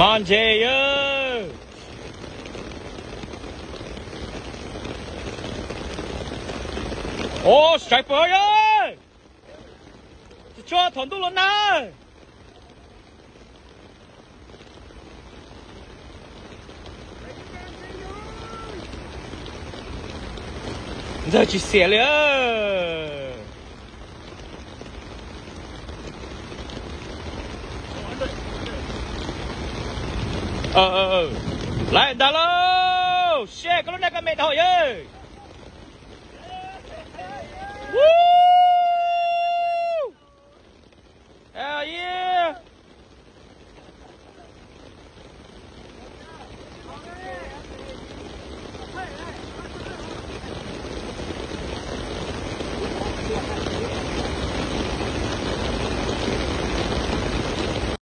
Mon chê ơ ô striper ơi cho thằng tu luôn nè giờ chỉ 哦哦哦来到喽谢哥的那个美头人呜，哎呀